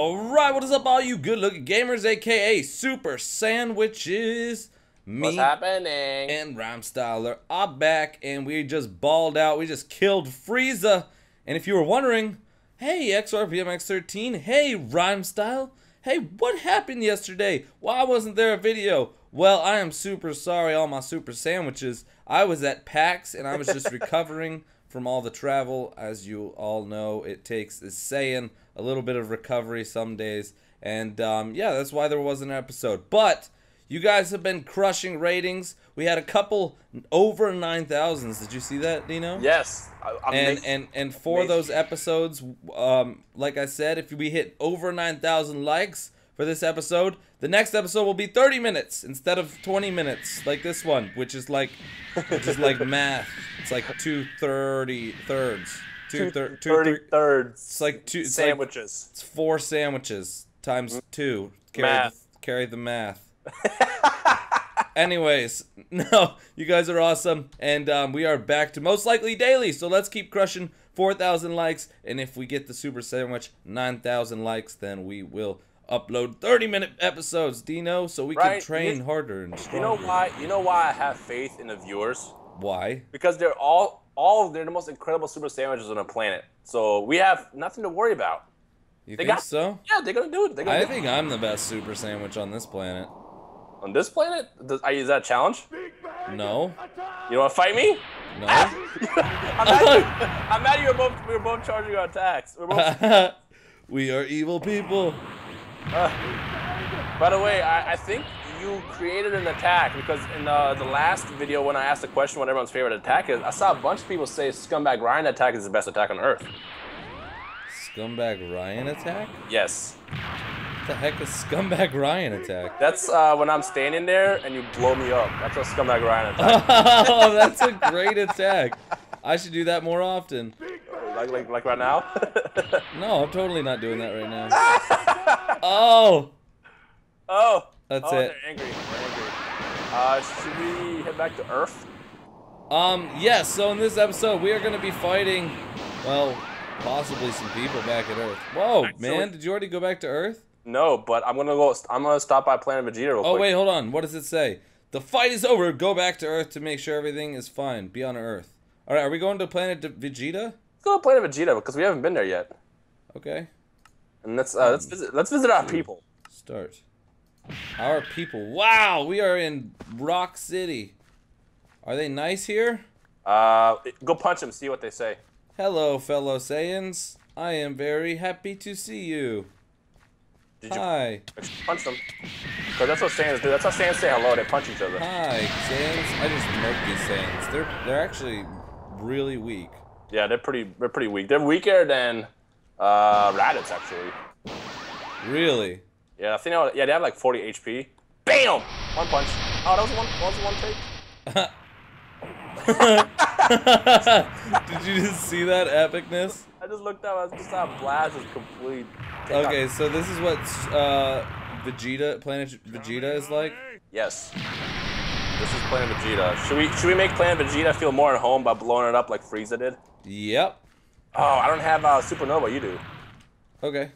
Alright, what is up all you good looking gamers, aka Super Sandwiches? Me What's happening? and Rhyme Styler are back and we just balled out. We just killed Frieza. And if you were wondering, hey XRPMX13, hey Rhyme Style, hey what happened yesterday? Why wasn't there a video? Well, I am super sorry, all my super sandwiches. I was at PAX and I was just recovering from all the travel. As you all know, it takes is saying a little bit of recovery some days. And um, yeah, that's why there wasn't an episode. But you guys have been crushing ratings. We had a couple over 9,000s. Did you see that, Dino? Yes. I'm And, amazed- and and for those episodes, um, like I said, if we hit over 9,000 likes for this episode, the next episode will be 30 minutes instead of 20 minutes, like this one, which is like, which is like math. It's like two thirty thirds, two thir- two thir- thirds. It's like two it's like- sandwiches. it's four sandwiches times two. Carry. Math. The, carry the math. Anyways, no, you guys are awesome, and um, we are back to most likely daily. So let's keep crushing 4,000 likes, and if we get the super sandwich 9,000 likes, then we will upload 30-minute episodes, Dino, so we can train you- harder and stronger. you know why? You know why I have faith in the viewers? Why? Because they're all all they're the most incredible super sandwiches on the planet. So we have nothing to worry about. You They think got- so? Yeah, they're gonna do it. They're gonna I do it. think I'm the best super sandwich on this planet. on this planet. Does, I use that a challenge. No? You want to fight me? No? I'm mad. you- I'm mad. You were both we were both charging our attacks. We're both, we are evil people. Uh, by the way, I, I think you created an attack because in uh, the last video when I asked the question what everyone's favorite attack is, I saw a bunch of people say Scumbag Ryan attack is the best attack on earth. Scumbag Ryan attack? Yes. What the heck is Scumbag Ryan attack? That's uh, when I'm standing there and you blow me up. That's a Scumbag Ryan attack. oh, that's a great attack. I should do that more often. like, like, like right now. No, I'm totally not doing that right now. Oh, oh. That's oh, it. They're angry. They're angry. Uh, should we head back to Earth? um, yes. So in this episode, we are going to be fighting, well, possibly some people back at Earth. Whoa, Actually- man! Did you already go back to Earth? No, but I'm gonna go. I'm gonna stop by Planet Vegeta real Oh quick. wait, hold on. What does it say? The fight is over. Go back to Earth to make sure everything is fine. Be on Earth. All right, are we going to planet Vegeta? Let's go to Planet Vegeta because we haven't been there yet. Okay. And let's uh, let's visit. Let's visit our people. Start. Our people. Wow, we are in Rock City. Are they nice here? Uh, go punch them. See what they say. Hello, fellow Saiyans. I am very happy to see you. Did you Hi. punch them? Because that's what Saiyans do. That's how Saiyans say hello. They punch each other. Hi, Saiyans. I just murk these Saiyans. They're they're actually really weak. Yeah, they're pretty. They're pretty weak. They're weaker than uh, Raditz actually. Really? Yeah, I think. I- Yeah, they have like 40 HP. Bam! One punch. Oh, that was one. That was one take. Did you just see that epicness? I just looked up. I just saw a blast is complete. Take Okay, out- so this is what uh, Vegeta, Planet Vegeta is like. Yes. This is Planet Vegeta. Should we should we make Planet Vegeta feel more at home by blowing it up like Frieza did? Yep. Oh, I don't have uh, Supernova. You do. Okay.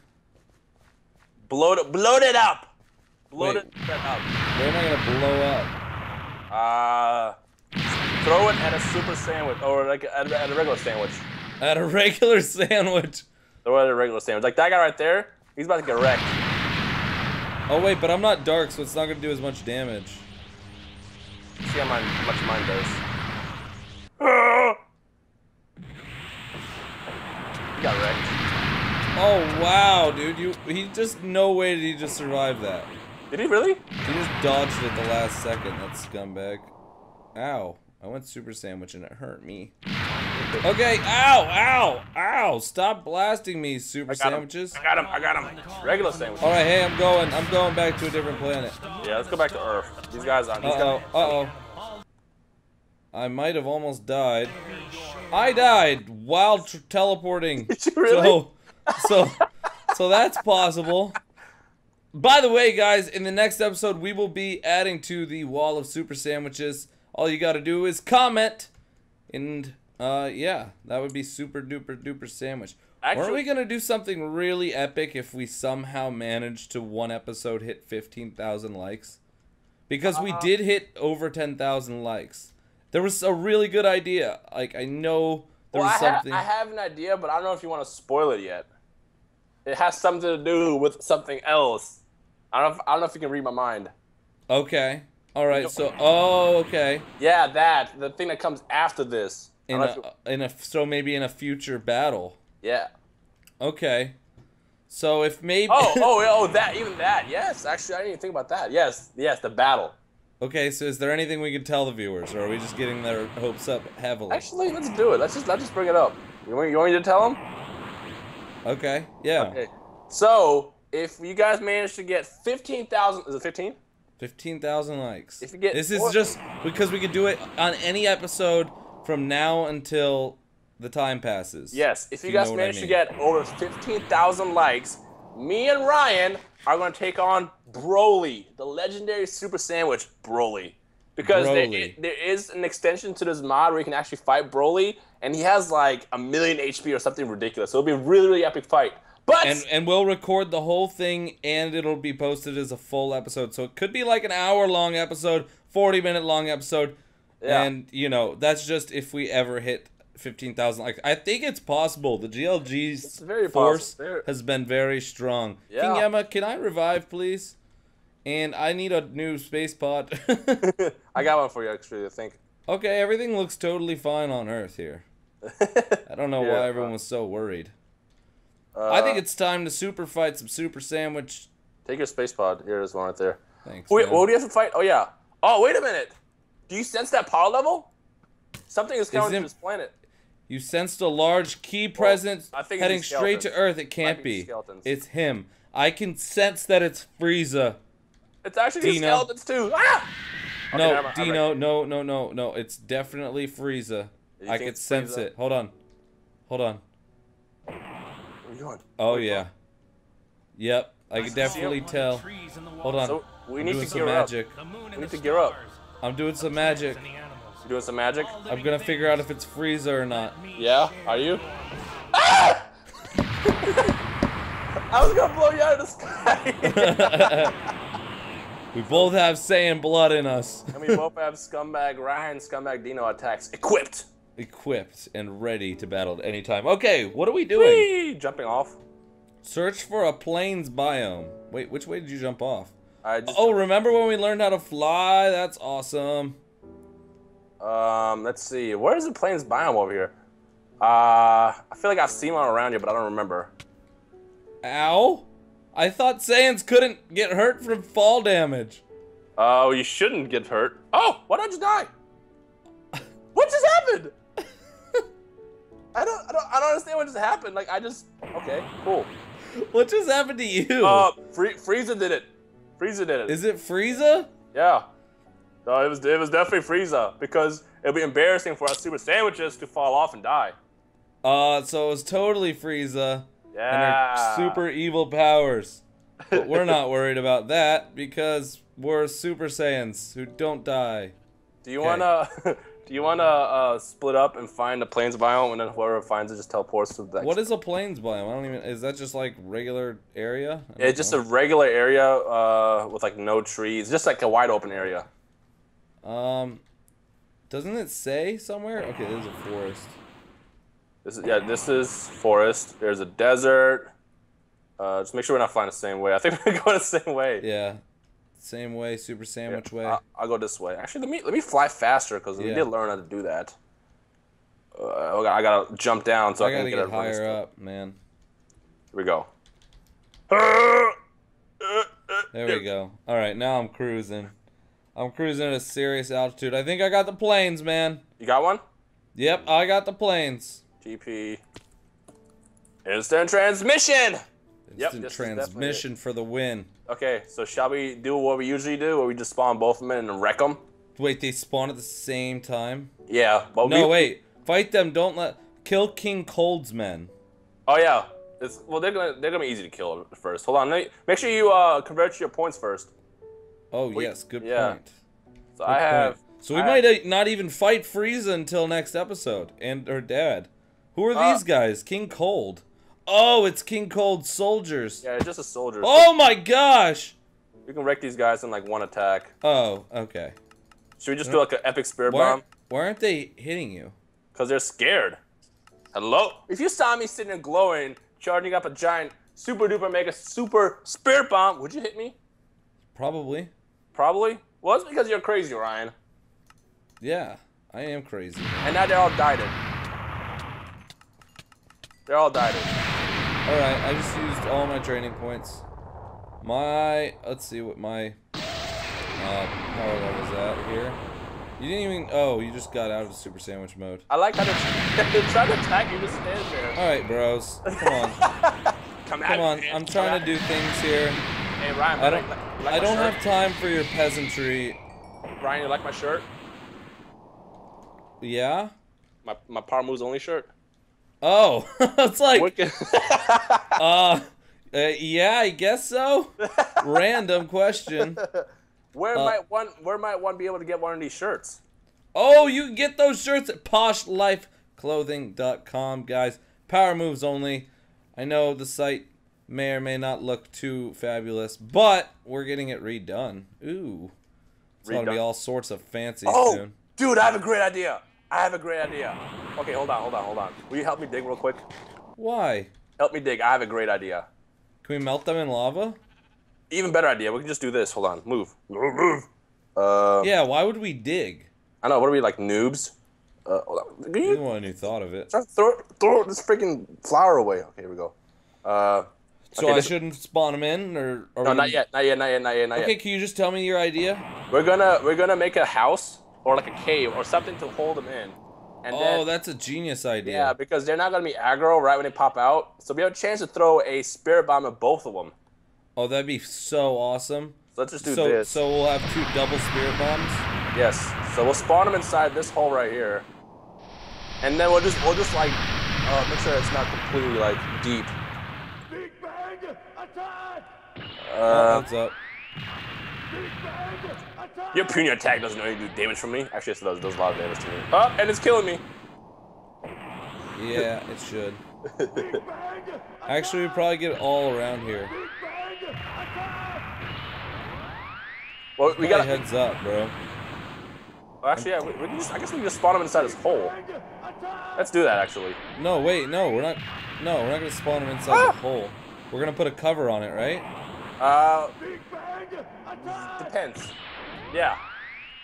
Blow it, blow it up. Blow Wait. it up. Where am I gonna blow up? Uh, throw it at a super sandwich or like at, a- at a regular sandwich. At a regular sandwich. Throw it at a regular sandwich. Like that guy right there. He's about to get wrecked. Oh wait, but I'm not dark, so it's not gonna do as much damage. See how mine, how much mine does. He got wrecked. Oh wow, dude, you he just no way did he just survive that. Did he really? He just dodged it the last second. That scumbag. Ow! I went super sandwich and it hurt me. Okay, ow, ow, ow! Stop blasting me, super I got him. sandwiches. I got him. I got him. Regular sandwich. All right, hey, I'm going. I'm going back to a different planet. Yeah, let's go back to Earth. These guys are. These Uh oh, guys, uh oh. I might have almost died. I died while teleporting. Did you really? So, so, so that's possible. By the way, guys, in the next episode, we will be adding to the wall of super sandwiches. All you got to do is comment, and uh, yeah, that would be super duper duper sandwich. Actually, we gonna do something really epic if we somehow manage to one episode hit fifteen thousand likes? Because we Uh, did hit over ten thousand likes. There was a really good idea. Like I know there well, was I, ha- something. I have an idea, but I don't know if you want to spoil it yet. It has something to do with something else. I don't. Know if, I don't know if you can read my mind. Okay. All right. So oh okay. Yeah, that the thing that comes after this. In don't know if a in a so maybe in a future battle. yeah. Okay. So if maybe Oh, oh, oh, that even that. Yes, actually, I didn't even think about that. Yes, yes, the battle. Okay, so is there anything we can tell the viewers, or are we just getting their hopes up heavily? Actually, let's do it. Let's just let's just bring it up. You want, you want me to tell them? Okay, yeah. Okay. So if you guys manage to get fifteen thousand, is it fifteen? 15,000 likes. If you get This is just because we could do it on any episode from now until the time passes. Yes. If you, you guys what I manage to get over fifteen thousand likes, me and Ryan are going to take on Broly, the legendary Super Sandwich Broly. Because There, there is an extension to this mod where you can actually fight Broly, and he has like a million HP or something ridiculous. So it'll be a really, really epic fight. But And and we'll record the whole thing and it'll be posted as a full episode. So it could be like an hour long episode, 40 minute long episode. Yeah. And you know, that's just if we ever hit 15,000 likes. I think it's possible. The GLG's very force possible. Has been very strong. Yeah. King Yama, can I revive please? And I need a new space pod. I got one for you actually. I think. okay, everything looks totally fine on Earth here. I don't know Yeah, why uh, everyone was so worried. Uh, I think it's time to super fight some super sandwich. Take your space pod. Here, there's one right there. Thanks. Wait, man. what do you have to fight? Oh yeah. Oh wait a minute. Do you sense that power level? Something is coming it- to this planet. You sensed a large ki presence I think heading straight to. Earth. It can't Might be be. skeletons. It's him. I can sense that it's Frieza. It's actually these Dino. skeletons too. Ah! Okay, no, never mind, I'm Dino, ready. no, no, no, no. It's definitely Frieza. You I think can sense Frieza? it. Hold on. Hold on. Where you going? Oh Where you yeah. Yep. I can definitely tell. Hold on. So we I'm need doing to some gear magic. We need to gear up. I'm doing some magic. You doing some magic? I'm gonna figure out if it's Frieza or not. Yeah. Are you? Ah! I was gonna blow you out of the sky. We both have Saiyan blood in us. and we both have scumbag Ryan, scumbag Dino attacks equipped. Equipped and ready to battle at any time. Okay, what are we doing? Whee! Jumping off. Search for a plains biome. Wait, which way did you jump off? I just, Oh, remember when we learned how to fly? That's awesome. Um, let's see. Where is the plains biome over here? Uh, I feel like I've seen one around here, but I don't remember. Ow! I thought Saiyans couldn't get hurt from fall damage. Oh, you shouldn't get hurt. Oh, why did I just die? What just happened? I don't, I don't, I don't understand what just happened. Like, I just, okay, cool. What just happened to you? Uh, Free, Frieza did it. Frieza did it. Is it Frieza? yeah. No, it was, it was definitely Frieza because it'd be embarrassing for our super sandwiches to fall off and die. Uh, so it was totally Frieza and her super evil powers. But we're not worried about that because we're Super Saiyans who don't die. Do you Okay. wanna, do you wanna uh, split up and find the plains biome, and then whoever finds it just teleports to the next? What is a plains biome? I don't even. Is that just like regular area? I Yeah, just know. a regular area uh, with like no trees, just like a wide open area. Um, doesn't it say somewhere? Okay, there's a forest. This is yeah, this is forest. There's a desert. Uh, just make sure we're not flying the same way. I think we're going the same way. Yeah, same way, super sandwich way. I'll, I'll go this way. Actually, let me let me fly faster because we Yeah. did learn how to do that. Uh, I gotta- I gotta jump down so I, I can gotta get, get higher up, man. Here we go. There we go. All right, now I'm cruising. I'm cruising at a serious altitude. I think I got the plains, man. You got one? Yep, I got the plains. GP. Instant transmission. Instant definitely transmission for the win. Okay, so shall we do what we usually do, where we just spawn both of them and wreck them? Wait, they spawn at the same time? Yeah. But No, we, wait. Fight them. Don't let kill King Cold's men. Oh yeah. It's, well, they're gonna they're gonna be easy to kill first. Hold on. Make sure you uh convert your points first. Oh Wait, yes, good yeah. point. So Good I have. point. So we I- might uh, not even fight Frieza until next episode and her dad. Who are Uh, these guys? King Cold. Oh, it's King Cold soldiers. Yeah, it's just a soldier. Oh my gosh. We can wreck these guys in like one attack. Oh, okay. Should we just do like an epic spirit Why, bomb? why aren't they hitting you? Because they're scared. Hello? If you saw me sitting there glowing, charging up a giant super duper mega super spirit bomb, would you hit me? Probably. Probably. Well, it's because you're crazy, Ryan. Yeah, I am crazy. And now they're all died. They're all died. All right, I just used all my training points. My, let's see what my uh, power level's at here. You didn't even, oh, you just got out of super sandwich mode. I like how they're, they're trying to attack you, just stand there. All right, bros, come on, Come, come on. man. I'm trying to do things here. Hey, Ryan, I don't, like- like I don't shirt? have time for your peasantry. Ryan, you like my shirt? Yeah. My, my power moves only shirt? Oh, it's like, uh, uh, yeah, I guess so. Random question. where Uh, might one where might one be able to get one of these shirts? Oh, you can get those shirts at poshlifeclothing.com, guys. Power moves only. I know the site may or may not look too fabulous, but we're getting it redone. Ooh. It's going to be all sorts of fancy Oh, soon. dude, I have a great idea. I have a great idea. Okay, hold on, hold on, hold on. Will you help me dig real quick? Why? Help me dig. I have a great idea. Can we melt them in lava? Even better idea. We can just do this. Hold on. Move. Move. Move. Uh, Yeah, why would we dig? I know. What are we like noobs? Uh, hold on. You're you the one who thought of it. throw throw this freaking flower away? Okay, here we go. Uh, So okay, I shouldn't spawn them in, or? or no, not yet. Not yet. Not yet. Not yet. Not Okay, yet. can you just tell me your idea? We're gonna we're gonna make a house or like a cave or something to hold them in. And Oh, then, that's a genius idea. yeah, because they're not gonna be aggro right when they pop out. So we have a chance to throw a spirit bomb at both of them. Oh, that'd be so awesome. So let's just do so, this. so we'll have two double spirit bombs. Yes. So we'll spawn them inside this hole right here, and then we'll just we'll just like uh, make sure it's not completely like deep. Big Bang attack! Uh, Heads up. Big Bang attack! your puny attack doesn't really do damage from me. Actually, it does, does a lot of damage to me. Oh, and it's killing me. Yeah, it should. Actually, we probably get it all around here. Big Bang attack! Well, we got. heads up, bro. Actually, yeah. We, we can just. I guess we can just spawn them inside this hole. Let's do that actually. No, wait, no, we're not. No, we're not gonna spawn them inside Ah! the hole. We're gonna put a cover on it, right? Uh, Big Bang attack! Depends. Yeah.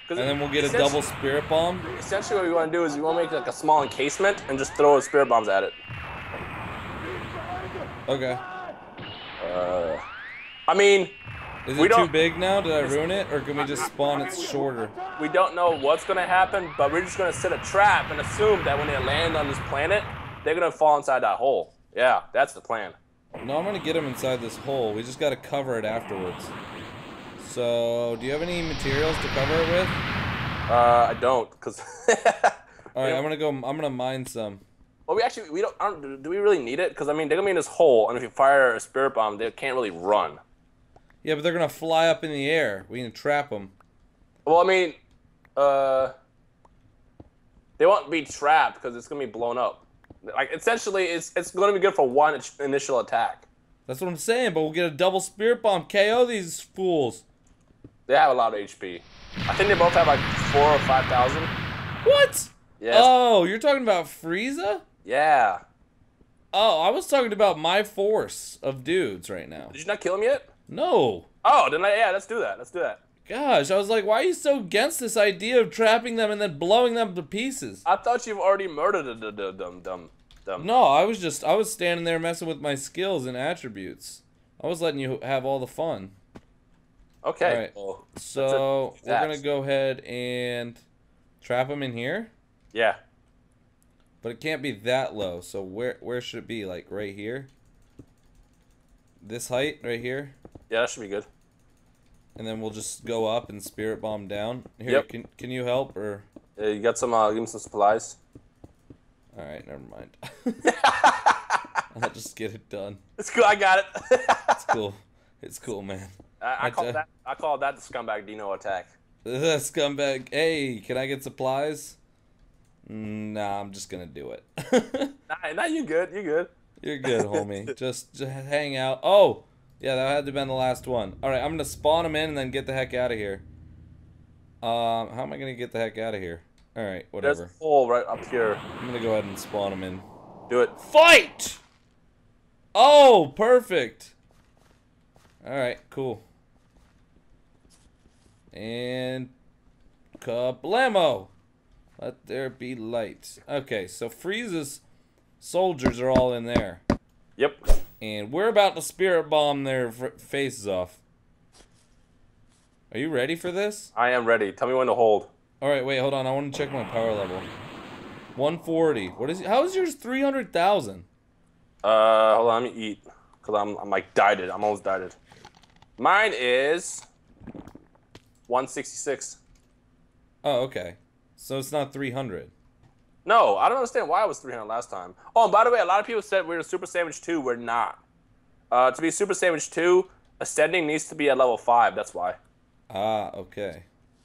'Cause And then we'll get a double spirit bomb. Essentially, what we want to do is we want to make like a small encasement and just throw spirit bombs at it. Okay. Uh, I mean, Is it too don't- big now? Did I ruin it, or can we just spawn it shorter? we don't know what's gonna happen, but we're just gonna set a trap and assume that when they land on this planet, they're gonna fall inside that hole. Yeah, that's the plan. No, I'm gonna get them inside this hole. We just gotta cover it afterwards. So, do you have any materials to cover it with? Uh, I don't, cause. All right, I'm gonna go. I'm gonna mine some. well, we actually we don't. Aren't, do we really need it? Cause I mean, they're gonna be in this hole, and if you fire a spirit bomb, they can't really run. Yeah, but they're gonna fly up in the air. We can trap them. Well, I mean, uh, they won't be trapped because it's gonna be blown up. Like essentially, it's it's gonna be good for one initial attack. That's what I'm saying. But we'll get a double spirit bomb. KO these fools. They have a lot of HP. I think they both have like four or five thousand. What? Yes. Oh, you're talking about Frieza? Yeah. Oh, I was talking about my force of dudes right now. Did you not kill him yet? No. Oh, then I, yeah, let's do that. Let's do that. Gosh, I was like, why are you so against this idea of trapping them and then blowing them to pieces? I thought you've already murdered the the dumb dumb dumb. No, I was just I was standing there messing with my skills and attributes. I was letting you have all the fun. Okay. Alright. Well, So we're gonna go ahead and trap them in here, yeah. but it can't be that low. So where where should it be? Like right here. This height right here, Yeah, that should be good. and then we'll just go up and spirit bomb down. Here, Yep. can can you help or? Uh, you got some? Uh, give me some supplies. All right, never mind. I'll just get it done. It's cool. I got it. It's cool. It's cool, man. I, I call d- that. I call that the scumbag Dino attack. The scumbag. Hey, can I get supplies? Nah, I'm just gonna do it. Nah, nah, you good. You good. You're good, homie. just, just hang out. Oh, yeah, that had to have been the last one. All right, I'm gonna spawn him in and then get the heck out of here. Um, how am I gonna get the heck out of here? All right, There's whatever. a hole right up here. I'm gonna go ahead and spawn him in. Do it. Fight! Oh, perfect. All right, cool. And kablamo! Let there be light. Okay, so Frieza's soldiers are all in there. Yep. And we're about to spirit bomb their faces off. Are you ready for this? I am ready. Tell me when to hold. All right, wait, hold on. I want to check my power level. 140. What is? How is yours 300,000? Uh, hold on. Let me eat. Cause I'm, I'm like dieted. I'm almost dieted. Mine is 166. Oh, okay. So it's not 300. No, I don't understand why it was 300 last time. Oh, and by the way, a lot of people said we were Super Sandwich 2. We're not. Uh, to be Super Sandwich 2, ascending needs to be at level 5. That's why. Ah, okay.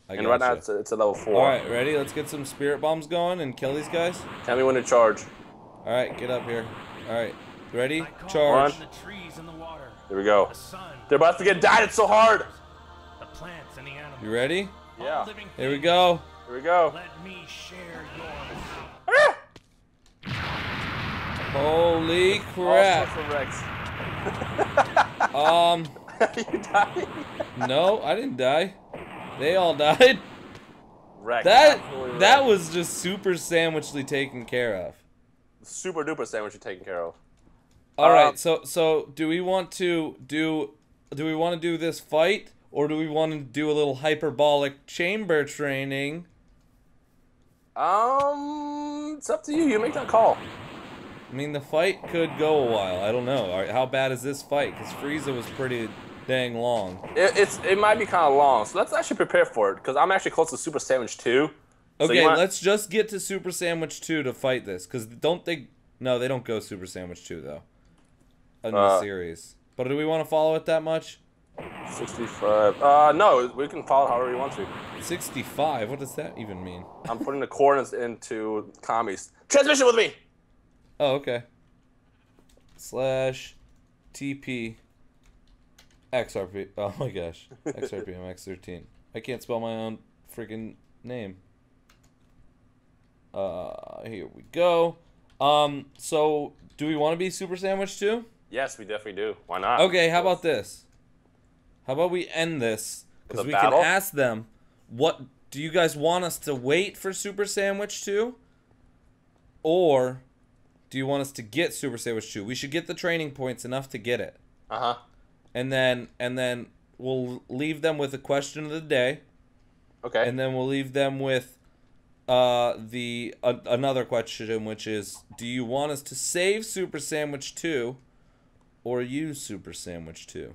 I And right now it's a, it's a level 4. All right, ready? Let's get some spirit bombs going and kill these guys. Tell me when to charge. All right, get up here. All right, ready? Charge. on the trees and the water, Here we go. the They're about to get dieted so hard. You ready? Yeah. Here we go. Here we go. Let me share yours. Ah! Holy crap. sorts of. Um, you died. no, I didn't die. They all died. Wreck. That Absolutely that wrecked. was just super sandwichly taken care of. super duper sandwich you're taking care of. All right, Um, so so do we want to do do we want to do this fight or do we want to do a little hyperbolic chamber training? Um, it's up to you. You make that call. I mean, the fight could go a while. I don't know. All right, how bad is this fight? Because Frieza was pretty dang long. It, it's it might be kind of long, so let's actually prepare for it because I'm actually close to Super Sandwich 2. Okay, want- let's just get to Super Sandwich 2 to fight this. Because don't they. No, they don't go Super Sandwich 2, though. In the Uh, series. But do we want to follow it that much? 65. Uh, no, we can follow however you want to. 65? What does that even mean? I'm putting the coordinates into commies. Transmission with me. Oh, okay. Slash TP XRP. Oh my gosh. XRPM X13. I can't spell my own freaking name. Uh, here we go. Um, so do we want to be Super Sandwich too? Yes, we definitely do. Why not? Okay, how about this? How about we end this? Because we can ask them, what do you guys want us to wait for Super Sandwich 2? Or do you want us to get Super Sandwich 2? We should get the training points enough to get it. Uh huh. And then and then we'll leave them with a question of the day. Okay. And then we'll leave them with uh the uh, another question which is do you want us to save Super Sandwich 2 or use Super Sandwich 2?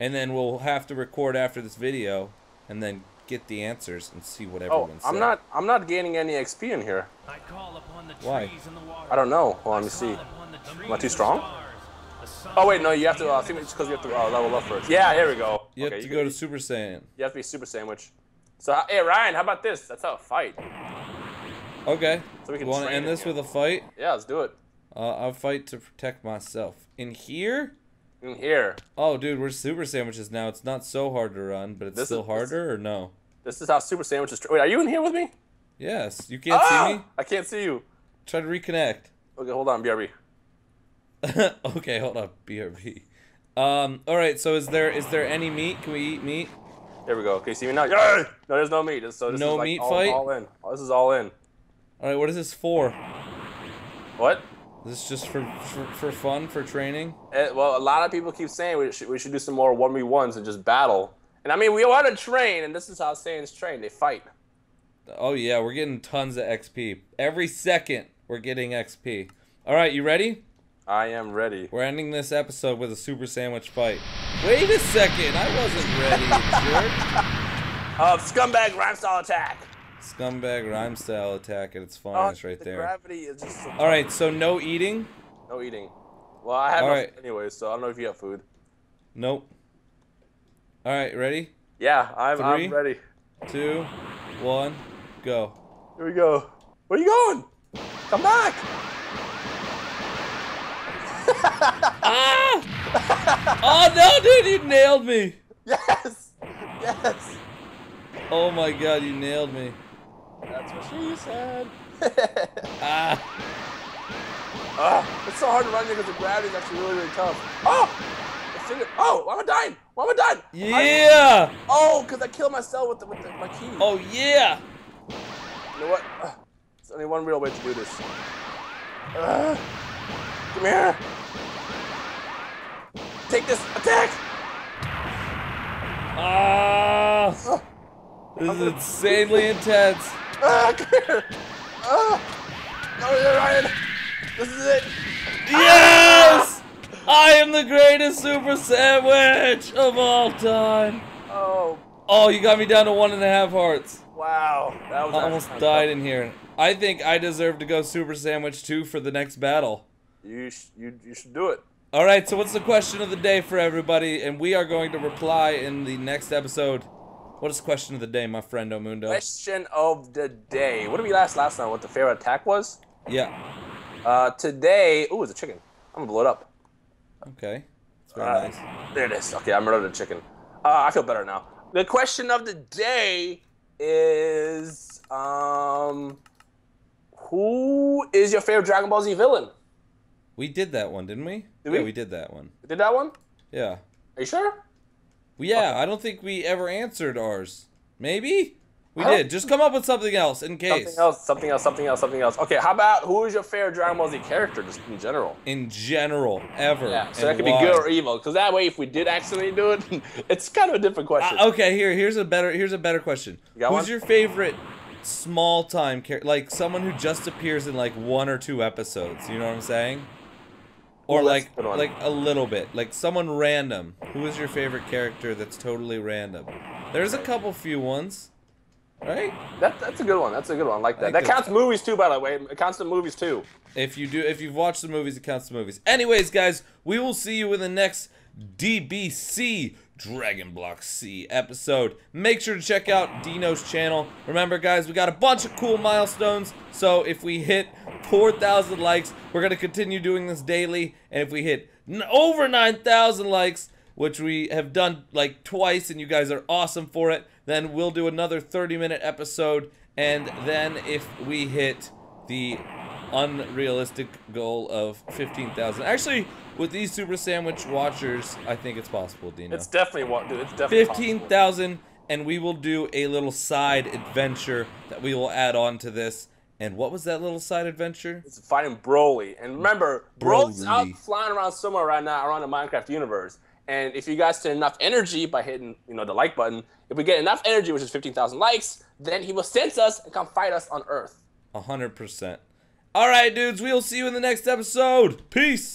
And then we'll have to record after this video and then get the answers and see what oh, everyone said. I'm not. I'm not gaining any XP in here. I call upon the Why? trees and the water. I don't know. Hold on, let me see. call upon the trees Am I too strong? stars, the sun Oh wait, no. You have to. Uh, I think it's because you have to uh, level up first. Yeah, here we go. You okay, have to you go can- to Super Saiyan. You have to be super sandwich. So hey Ryan, how about this? That's how a fight. Okay. So we can want to end this here. with a fight? Yeah, let's do it. Uh, I'll fight to protect myself. In here? In here. Oh, dude, we're super sandwiches now. It's not so hard to run, but it's This still is- harder, or no? This is how super sandwiches. Wait, are you in here with me? Yes. You can't Ah! see me? I can't see you. Try to reconnect. Okay, hold on, BRB. okay, hold on, BRB. Um, alright, so is there is there any meat? Can we eat meat? There we go. Okay, see me now? Yeah! No, there's no meat. This- So this No is like meat all, fight? all in. Oh, this is all in. Alright, what is this for? What? This is just for, for, for fun, for training? Eh, well, a lot of people keep saying we should, we should do some more 1v1s and just battle. And I mean, we want to train, and this is how Saiyans train. They fight. Oh yeah, we're getting tons of XP. Every second, we're getting XP. Alright, you ready? I am ready. We're ending this episode with a super sandwich fight. Wait a second, I wasn't ready, jerk. Uh, scumbag rhyme style attack. Scumbag rhyme style attack at its Oh, finest right the there. gravity is just so All right, so no eating. No eating. Well, I have All right. anyway, so I don't know if you have food. Nope. All right, ready? Yeah, I'm, Three. I'm ready. Two, one, go. Here we go. Where are you going? Come back. ah! Oh no, dude, you nailed me. Yes! Yes! Oh my god, you nailed me. That's what she said. Ah! Ah, it's so hard to run here because the gravity is actually really, really tough. Oh! Oh, why am I dying? Why am I dying? I- Yeah! oh, because I killed myself with, the, with the, my ki. Oh yeah! You know what? Ugh, There's only one real way to do this. Ugh. come here. Take this attack. Ah! Ugh. This is insanely intense. Ah, come here. Ah. Ryan. This is it. Yes! I am the greatest super sandwich of all time. Oh, Oh, you got me down to one and a half hearts. wow. That was I almost died tough. in here. I think I deserve to go super sandwich too for the next battle. You, sh- you, you should do it. All right, so what's the question of the day for everybody? And we are going to reply in the next episode. What is the question of the day, my friend Omundo? Question of the day. What did we ask last time? What the favorite attack was? Yeah. Uh, today. Ooh, it's a chicken. I'm gonna blow it up. Okay. It's very Uh, nice. There it is. Okay, I murdered a chicken. Uh, I feel better now. The question of the day is, um, who is your favorite Dragon Ball Z villain? We did that one, didn't we? Did we? yeah, we did that one. We Did that one? Yeah. Are you sure? Well, yeah, I don't think we ever answered ours. Maybe? We did. Just come up with something else in case. Something else. Something else. Something else. Something else. Okay. How about who is your favorite Dragon Ball Z character, just in general? In general, ever. Yeah. So that could why. be good or evil. Because that way, if we did accidentally do it, it's kind of a different question. Uh, okay, here, here's a better, here's a better question. You Who's one? your favorite small time character? Like someone who just appears in like one or two episodes. You know what I'm saying? Or like, a like a little bit, like someone random. Who is your favorite character that's totally random? There's a couple few ones, right? That, that's a good one. That's a good one. I like I that. think That counts movies too, by the way. It counts the movies too. If you do, if you've watched the movies, it counts the movies. Anyways, guys, we will see you in the next DBC Dragon Block C episode. Make sure to check out Dino's channel. Remember, guys, we got a bunch of cool milestones. So if we hit 4,000 likes, we're gonna continue doing this daily. And if we hit over 9,000 likes, which we have done like twice, and you guys are awesome for it, then we'll do another 30-minute episode. And then if we hit the unrealistic goal of 15,000. Actually, with these Super Sandwich watchers, I think it's possible, Dino. It's definitely dude. It's definitely 15,000 and we will do a little side adventure that we will add on to this. And what was that little side adventure? It's fighting Broly. And remember, Broly's out flying around somewhere right now around the Minecraft universe. And if you guys get enough energy by hitting, you know, the like button, if we get enough energy, which is 15,000 likes, then he will sense us and come fight us on Earth. 100%. All right, dudes, we'll see you in the next episode. Peace.